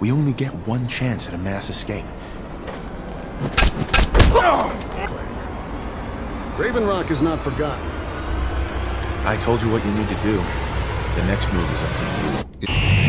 We only get one chance at a mass escape. Raven Rock is not forgotten. I told you what you need to do. The next move is up to you.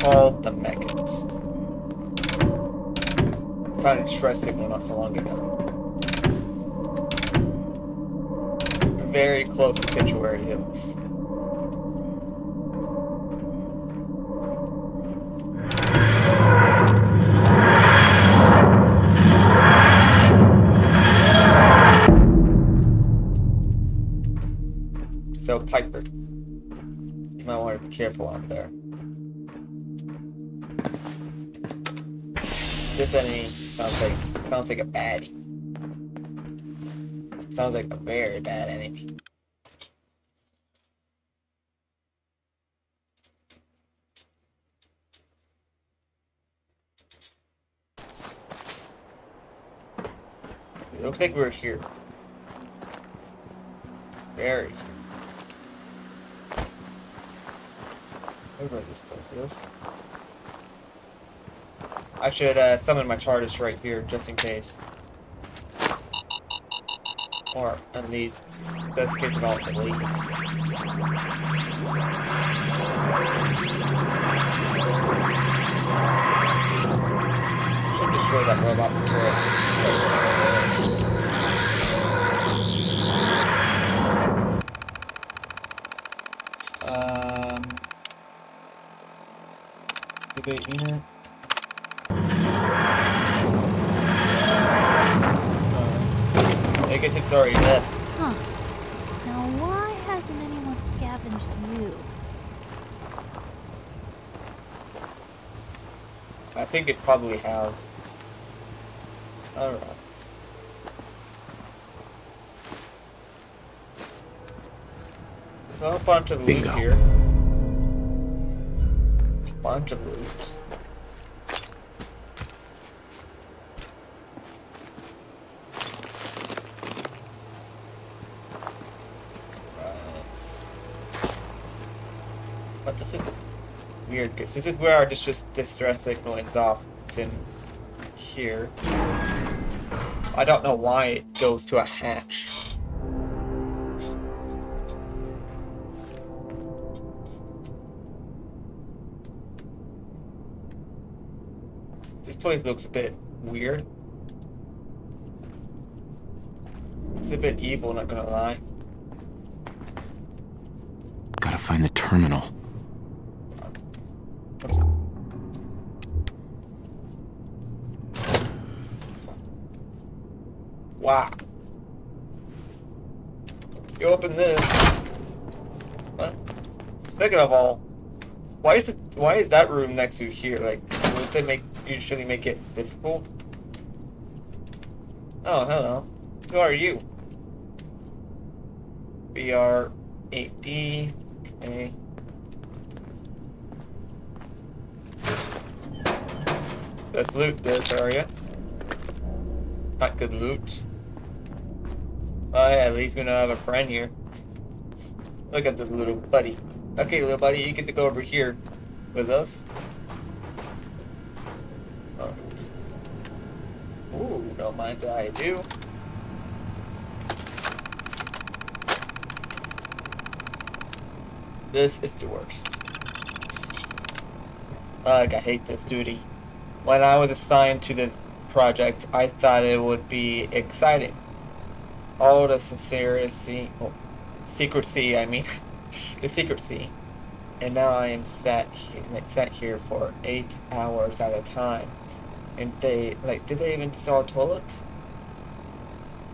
Called the Mechanist. Found a stress signal not so long ago. Very close to Sanctuary Hills. So Piper. You might want to be careful out there. This enemy sounds like sounds like a baddie. Sounds like a very bad enemy. It looks like we're here. Very where this place is. I should uh, summon my TARDIS right here, just in case. Or at least, that's the case of all the leave. Should destroy that robot before it activate unit. It's already dead. Huh. Now why hasn't anyone scavenged you? I think it probably have. Alright. There's a bunch of loot here bunch of loot. But this is weird because this is where our distress, distress signal is off. It's in here. I don't know why it goes to a hatch. This place looks a bit weird. It's a bit evil, not gonna lie. Gotta find the terminal. Wow. You open this. What? Second of all, why is it? Why is that room next to here? Like, would they make usually make it difficult? Oh, hello. Who are you? BR 8D. Okay. Let's loot this area. Not good loot. Oh, yeah, at least we don't have a friend here. Look at this little buddy. Okay, little buddy, you get to go over here with us. Alright. Ooh, don't mind that I do. This is the worst. Ugh, I hate this duty. When I was assigned to this project, I thought it would be exciting. All the sincerity, oh, secrecy, I mean, the secrecy. And now I am sat here, like, sat here for eight hours at a time. And they, like, did they even install a toilet?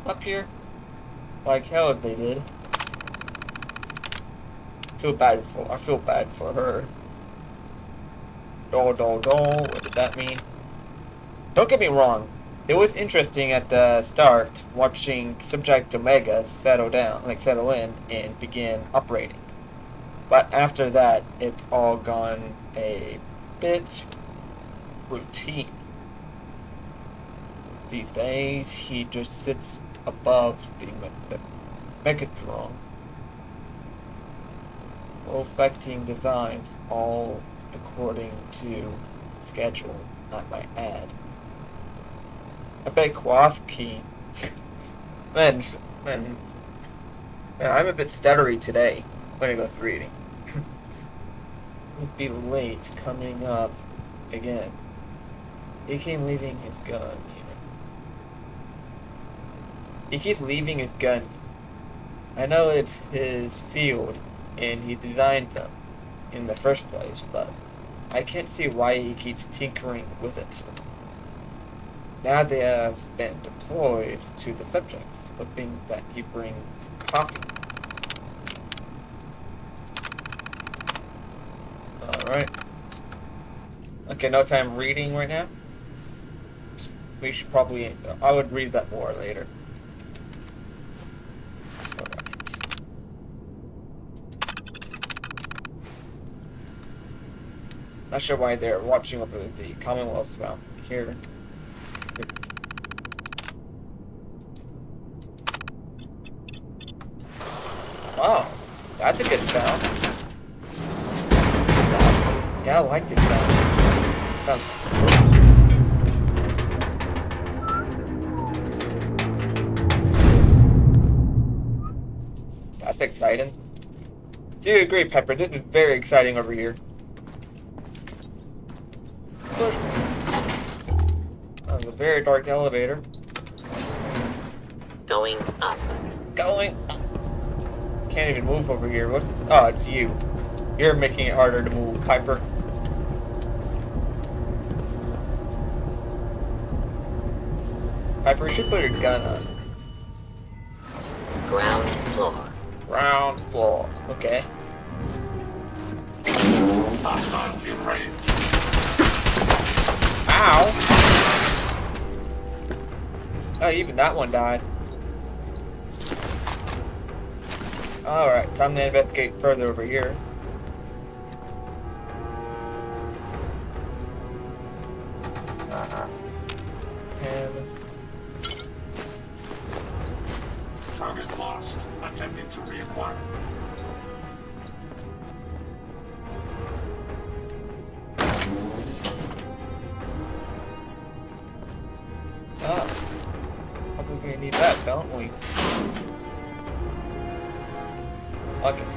Up here? Like hell if they did. Feel bad for, I feel bad for her. Do do do, what did that mean? Don't get me wrong, it was interesting at the start watching Subject Omega settle down, like settle in and begin operating. But after that, it's all gone a bit routine. These days, he just sits above the, the Megatron, affecting designs all according to schedule, I might add. I bet Kowalski. man, s- man, man, I'm a bit stuttery today when it goes to reading. He'd be late coming up again. He came leaving his gun here. He keeps leaving his gun. I know it's his field and he designed them in the first place, but I can't see why he keeps tinkering with it. Now they have been deployed to the subjects, hoping that he brings coffee. Alright. Okay, no time reading right now. We should probably. I would read that more later. Not sure why they're watching over the Commonwealth around here. Agree, Pepper? This is very exciting over here. Oh, a very dark elevator. Going up. Going up. Can't even move over here. What's? Oh, it's you. You're making it harder to move, Piper. Piper, you should put your gun on. Ground floor. Ground floor. Okay. Ow! Oh, even that one died. Alright, time to investigate further over here. Need that, don't we? To-do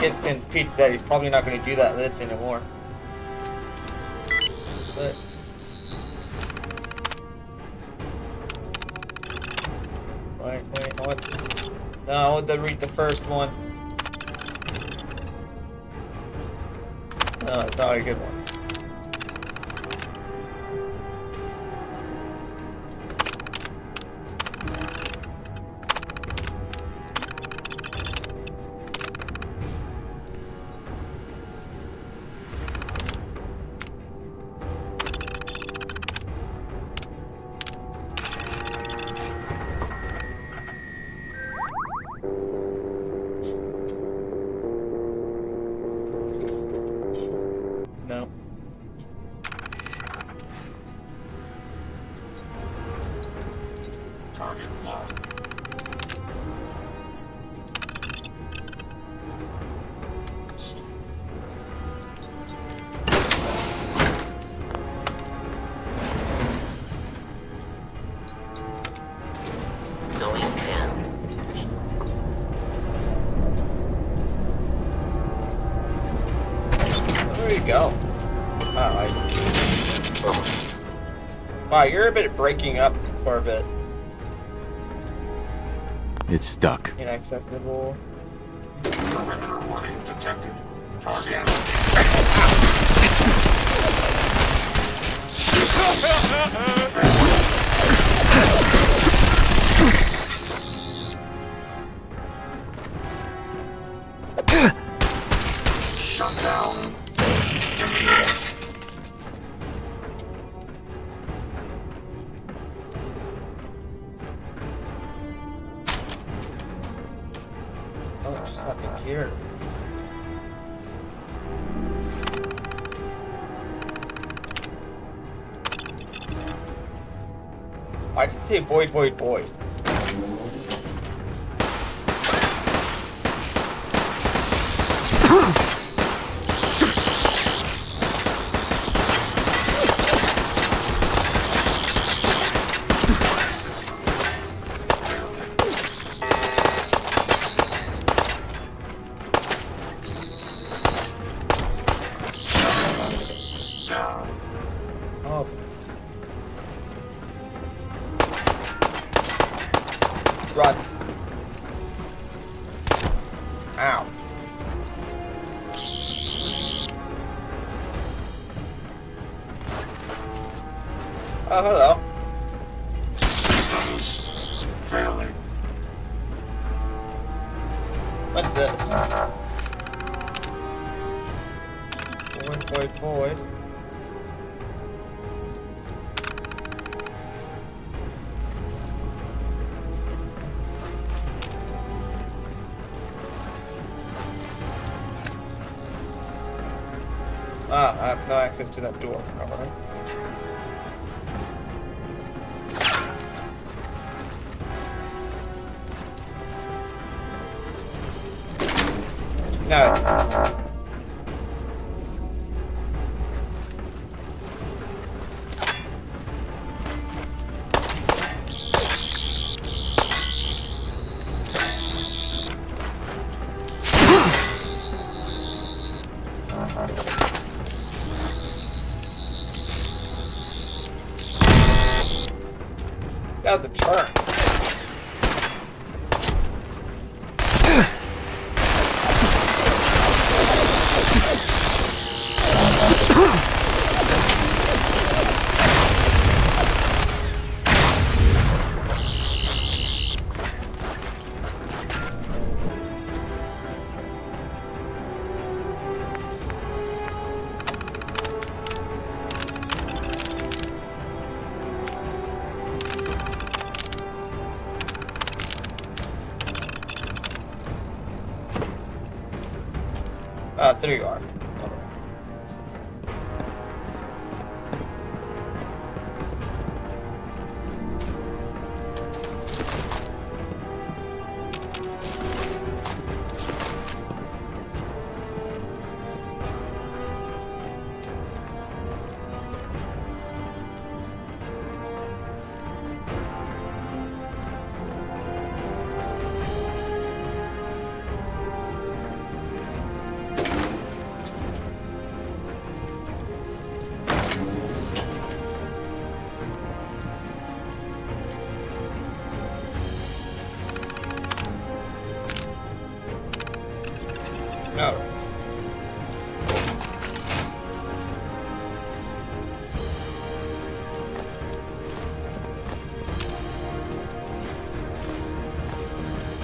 guess since Pete's dead, he's probably not going to do that list anymore. But... Wait, wait, what? No, I want to read the first one. No, it's not a good one. There you go. Ah, Alright. Wow, you're a bit breaking up for a bit. It's stuck. Inaccessible. Perimeter warning detected. Target. Did it access to that door. Alright. No. Ah, there you are.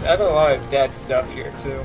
I have a lot of dead stuff here too.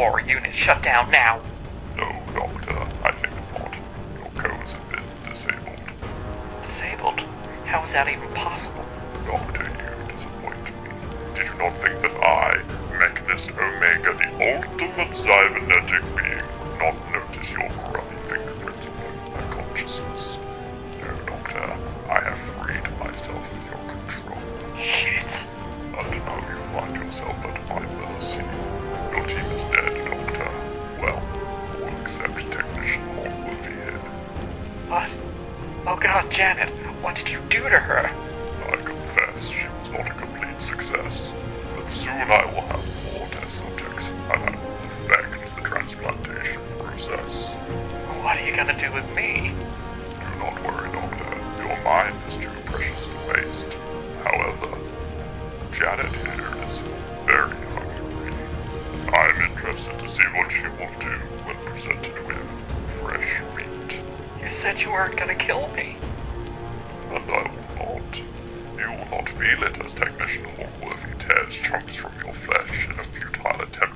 War unit shut down now. No, Doctor. I think not. Your codes have been disabled. Disabled? How is that even possible? Doctor, you disappoint me. Did you not think that I, Mechanist Omega, the ultimate cybernetic being, would not notice your grimy fingerprints upon my consciousness? Janet, what did you do to her? As technician or worthy tears chunks from your flesh in a futile attempt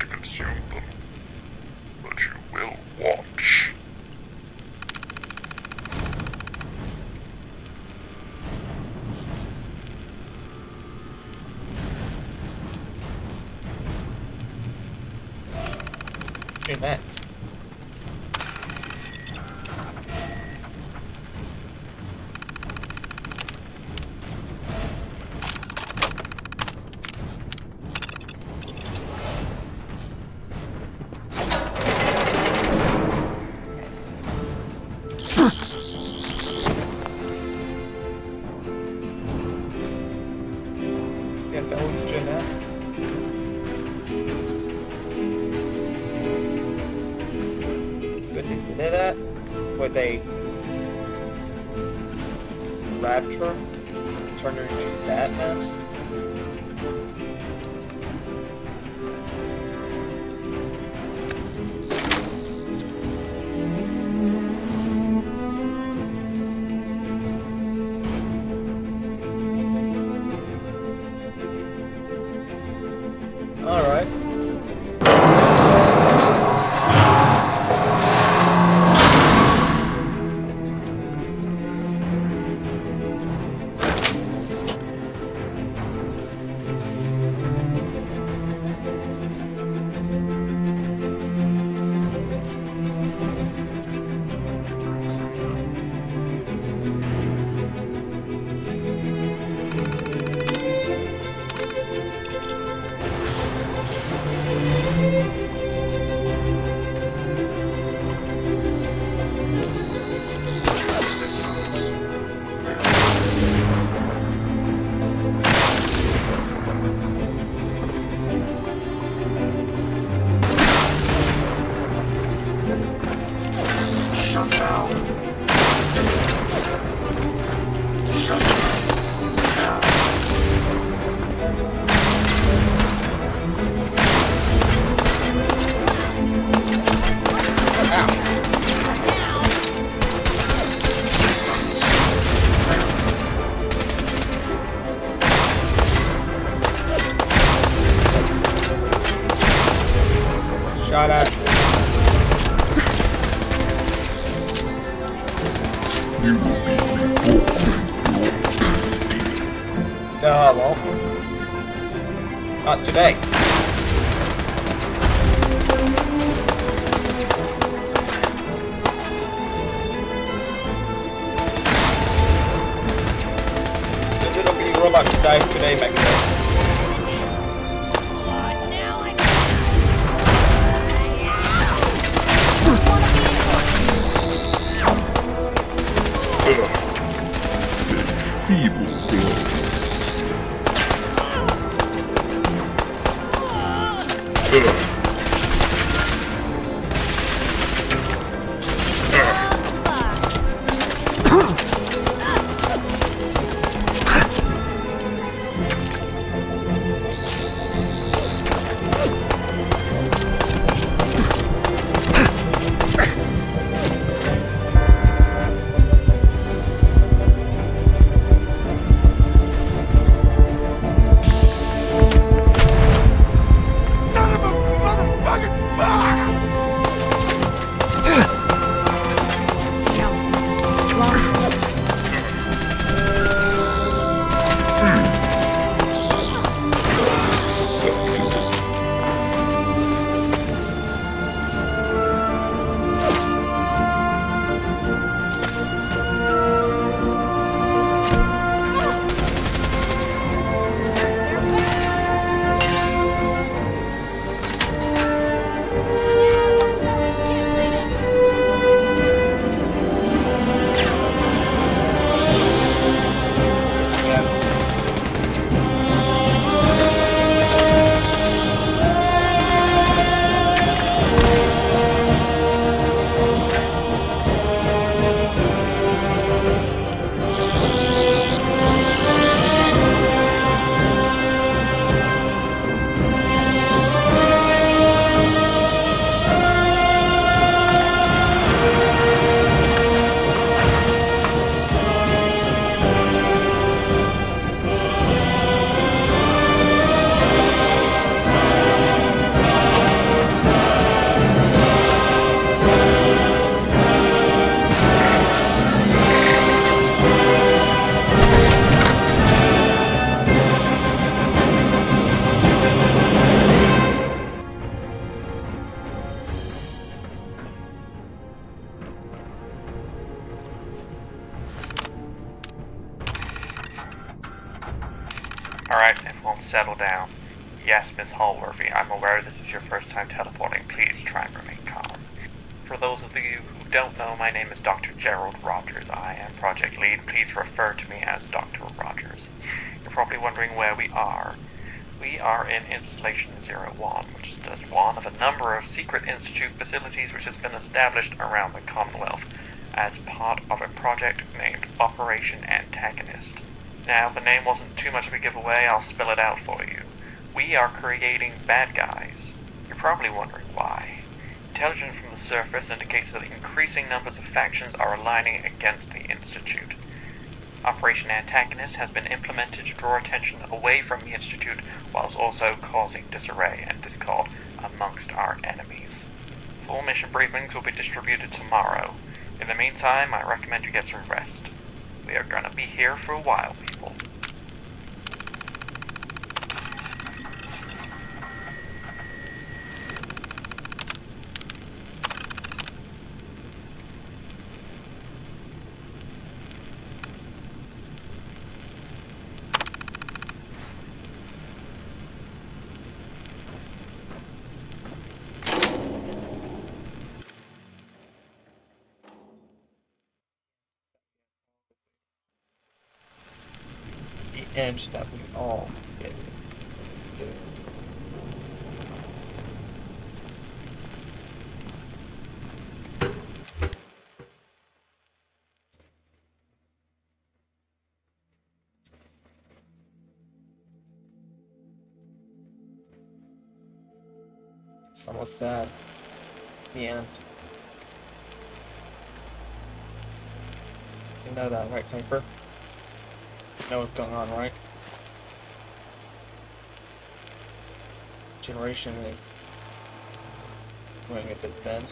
aware this is your first time teleporting. Please try and remain calm. For those of you who don't know, my name is Dr. Gerald Rogers. I am Project Lead. Please refer to me as Dr. Rogers. You're probably wondering where we are. We are in Installation 01, which is just one of a number of secret Institute facilities which has been established around the Commonwealth as part of a project named Operation Antagonist. Now, the name wasn't too much of a giveaway, I'll spell it out for you. We are creating bad guys. You're probably wondering why. Intelligence from the surface indicates that increasing numbers of factions are aligning against the Institute. Operation Antagonist has been implemented to draw attention away from the Institute whilst also causing disarray and discord amongst our enemies. Full mission briefings will be distributed tomorrow. In the meantime, I recommend you get some rest. We are gonna be here for a while, people. Edge that we all get to. It's almost sad. The end. You know that, right, Piper? Know what's going on, right? Generation is going a bit dead.